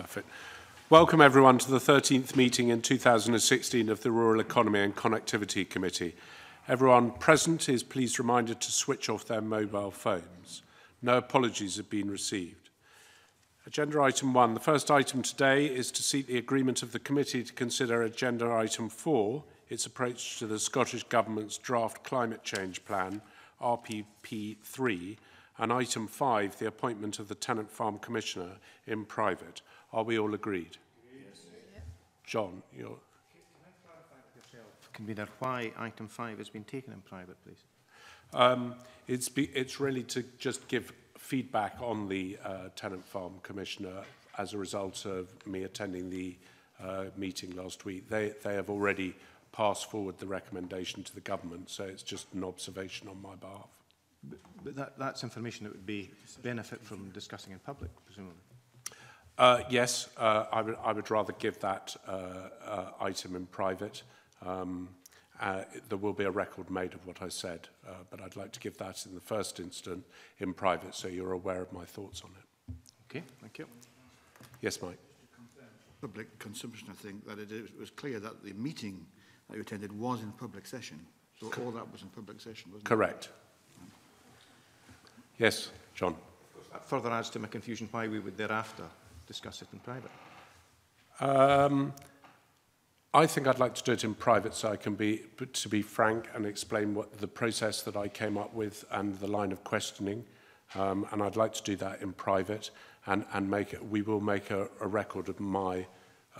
Perfect. Welcome everyone to the 13th meeting in 2016 of the Rural Economy and Connectivity Committee. Everyone present is please reminded to switch off their mobile phones. No apologies have been received. Agenda item 1. The first item today is to seek the agreement of the committee to consider agenda item 4, its approach to the Scottish Government's draft climate change plan, RPP3, And item five, the appointment of the Tenant Farm Commissioner in private. Are we all agreed? Yes. John, you're... Convener, why item five has been taken in private, please? Um, it's, be, it's really to just give feedback on the uh, Tenant Farm Commissioner as a result of me attending the uh, meeting last week. They, they have already passed forward the recommendation to the government, so it's just an observation on my behalf. But that, that's information that would be benefit from discussing in public, presumably. Uh, yes, uh, I, would, I would rather give that uh, uh, item in private. Um, uh, there will be a record made of what I said, uh, but I'd like to give that in the first instance in private so you're aware of my thoughts on it. Okay, thank you. Yes, Mike. Public consumption, I think, that it, it was clear that the meeting that you attended was in public session. So all that was in public session, wasn't Correct. it? Correct. Yes, John. That further adds to my confusion why we would thereafter discuss it in private. Um, I think I'd like to do it in private so I can be, to be frank and explain what the process that I came up with and the line of questioning. Um, and I'd like to do that in private and, and make it, we will make a, a record of my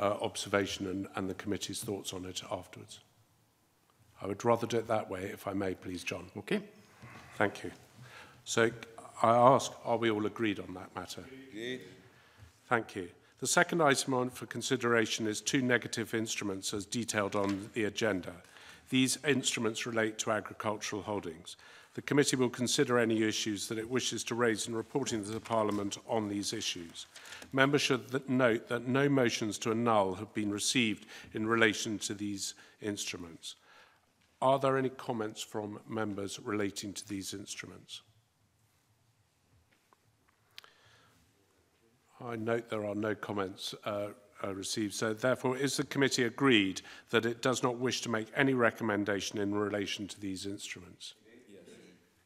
uh, observation and, and the committee's thoughts on it afterwards. I would rather do it that way, if I may, please, John. Okay. Thank you. So I ask, are we all agreed on that matter? Agreed. Thank you. The second item on for consideration is two negative instruments as detailed on the agenda. These instruments relate to agricultural holdings. The committee will consider any issues that it wishes to raise in reporting to the Parliament on these issues. Members should that note that no motions to annul have been received in relation to these instruments. Are there any comments from members relating to these instruments? I note there are no comments uh, uh, received. So therefore, is the committee agreed that it does not wish to make any recommendation in relation to these instruments? Yes.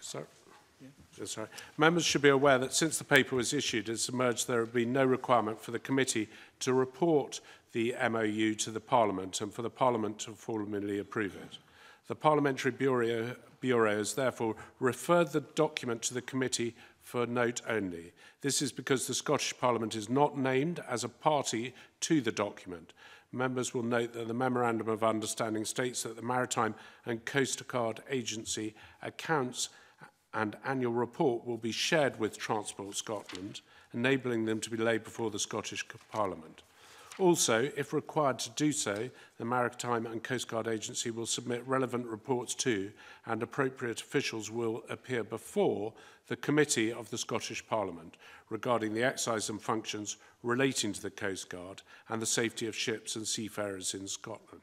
Sorry. Sorry. Members should be aware that since the paper was issued, it's emerged there have been no requirement for the committee to report the MOU to the Parliament and for the Parliament to formally approve it. The Parliamentary Bureau, Bureau has therefore referred the document to the committee for note only. This is because the Scottish Parliament is not named as a party to the document. Members will note that the Memorandum of Understanding states that the Maritime and Coast Guard Agency accounts and annual report will be shared with Transport Scotland, enabling them to be laid before the Scottish Parliament. Also, if required to do so, the Maritime and Coast Guard Agency will submit relevant reports to and appropriate officials will appear before the Committee of the Scottish Parliament regarding the exercise and functions relating to the Coast Guard and the safety of ships and seafarers in Scotland.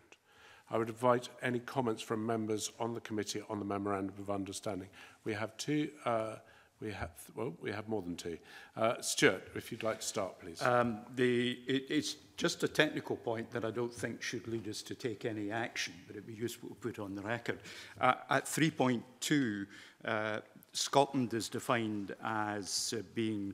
I would invite any comments from members on the committee on the Memorandum of Understanding. We have two uh, We have, well, we have more than two. Uh, Stuart, if you'd like to start, please. Um, the, it, it's just a technical point that I don't think should lead us to take any action, but it'd be useful to put on the record. Uh, at 3.2, uh, Scotland is defined as uh, being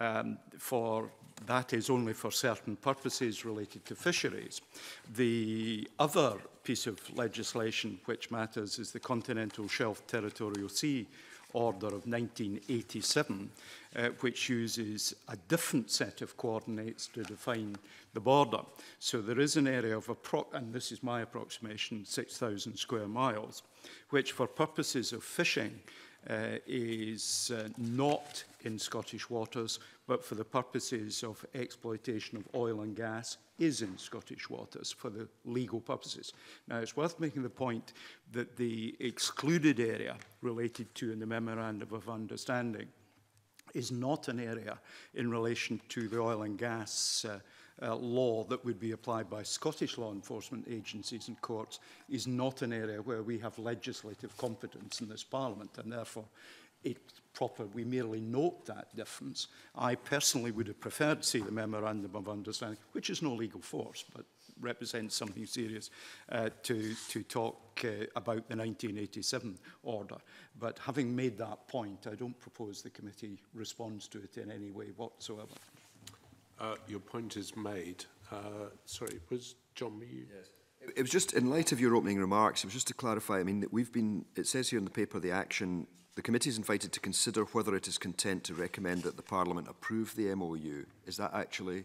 um, for that is only for certain purposes related to fisheries. The other piece of legislation which matters is the Continental Shelf Territorial Sea Order of 1987, uh, which uses a different set of coordinates to define the border. So there is an area of, and this is my approximation, 6,000 square miles, which for purposes of fishing uh, is uh, not in Scottish waters, but for the purposes of exploitation of oil and gas is in Scottish waters for the legal purposes. Now, it's worth making the point that the excluded area related to in the Memorandum of Understanding is not an area in relation to the oil and gas uh, uh, law that would be applied by Scottish law enforcement agencies and courts is not an area where we have legislative competence in this Parliament and therefore it's proper. We merely note that difference. I personally would have preferred to see the memorandum of understanding, which is no legal force, but represents something serious, uh, to, to talk uh, about the 1987 order. But having made that point, I don't propose the committee responds to it in any way whatsoever. Uh, your point is made. Uh, sorry, was John, were you... Yes. It was just, in light of your opening remarks, it was just to clarify, I mean, we've been, it says here in the paper, the action The committee is invited to consider whether it is content to recommend that the Parliament approve the MOU. Is that actually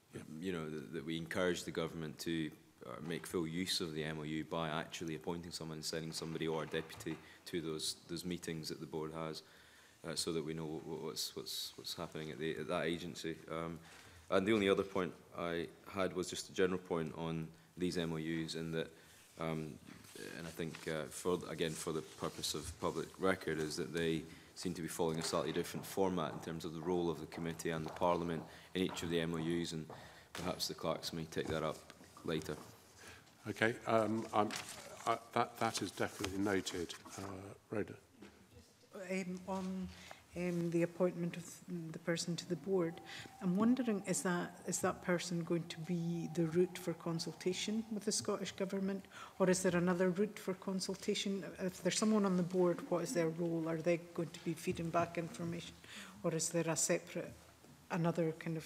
yeah. you know, that, that we encourage the government to uh, make full use of the MOU by actually appointing someone and sending somebody or a deputy to those those meetings that the board has, uh, so that we know what, what's what's what's happening at the at that agency. Um, and the only other point I had was just a general point on these MOUs and that, um, and I think uh, for again for the purpose of public record, is that they seem to be following a slightly different format in terms of the role of the committee and the parliament in each of the MOUs, and perhaps the clerks may take that up later. Okay, um, I'm, I, that, that is definitely noted. Uh, Rhoda? Um, on um, the appointment of the person to the board. I'm wondering, is that, is that person going to be the route for consultation with the Scottish Government, or is there another route for consultation? If there's someone on the board, what is their role? Are they going to be feeding back information, or is there a separate, another kind of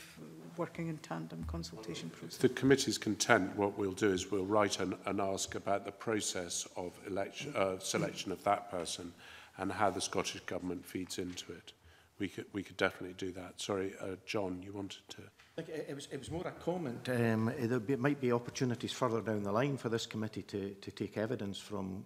working in tandem consultation process? If the committee's content, what we'll do is we'll write and, and ask about the process of election, uh, selection of that person, and how the Scottish Government feeds into it. We could, we could definitely do that. Sorry, uh, John, you wanted to... Look, it, was, it was more a comment. Um, there be, might be opportunities further down the line for this committee to, to take evidence from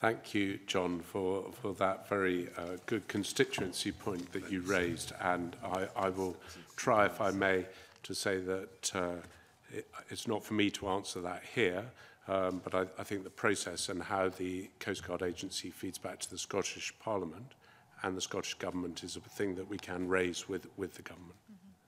Thank you, John, for, for that very uh, good constituency point that you raised. And I, I will try, if I may, to say that uh, it's not for me to answer that here, um, but I, I think the process and how the Coast Guard Agency feeds back to the Scottish Parliament and the Scottish Government is a thing that we can raise with, with the government. Mm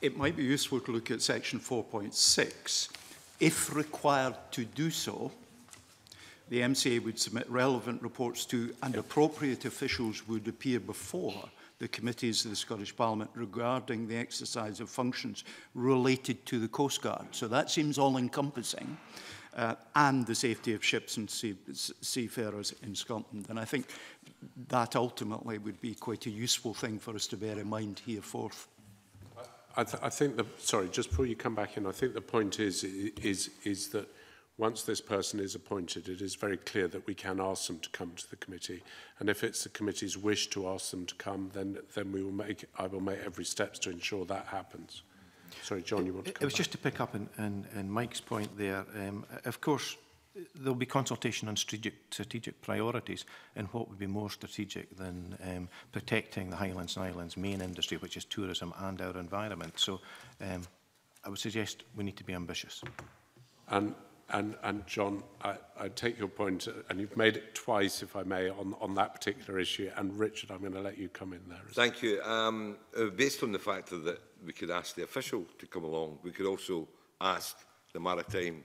it might be useful to look at section 4.6. If required to do so, the MCA would submit relevant reports to and yep. appropriate officials would appear before the committees of the Scottish Parliament regarding the exercise of functions related to the Coast Guard. So that seems all encompassing uh, and the safety of ships and sea, seafarers in Scotland. And I think that ultimately would be quite a useful thing for us to bear in mind here forth. I, th I think the sorry just before you come back in I think the point is is is that once this person is appointed it is very clear that we can ask them to come to the committee and if it's the committee's wish to ask them to come then then we will make I will make every step to ensure that happens. Sorry, John, you want to come It was back. just to pick up on, on, on Mike's point there. Um, of course, there'll be consultation on strategic, strategic priorities and what would be more strategic than um, protecting the Highlands and Islands main industry, which is tourism and our environment. So um, I would suggest we need to be ambitious. And, and, and John, I, I take your point, and you've made it twice, if I may, on, on that particular issue. And Richard, I'm going to let you come in there. Thank you. Um, uh, based on the fact that we could ask the official to come along. We could also ask the maritime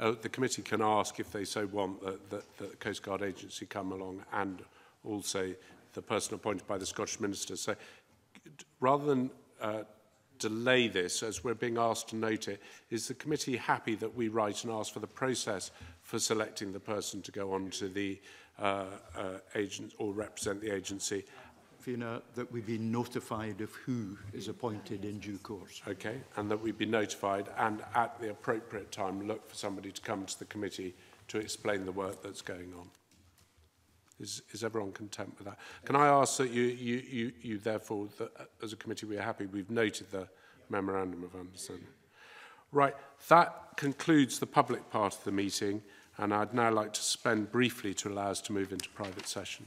uh, the committee can ask, if they so want, that, that, the Coast Guard Agency come along and also the person appointed by the Scottish Minister. So rather than uh, delay this, as we're being asked to note it, is the committee happy that we write and ask for the process for selecting the person to go on to the uh, uh, agent or represent the agency Fiona, that we be notified of who is appointed in due course. Okay, and that we be notified and at the appropriate time look for somebody to come to the committee to explain the work that's going on. Is, is everyone content with that? Can I ask that you, you, you, you therefore, that uh, as a committee, we are happy we've noted the memorandum of understanding. Right, that concludes the public part of the meeting, and I'd now like to spend briefly to allow us to move into private session.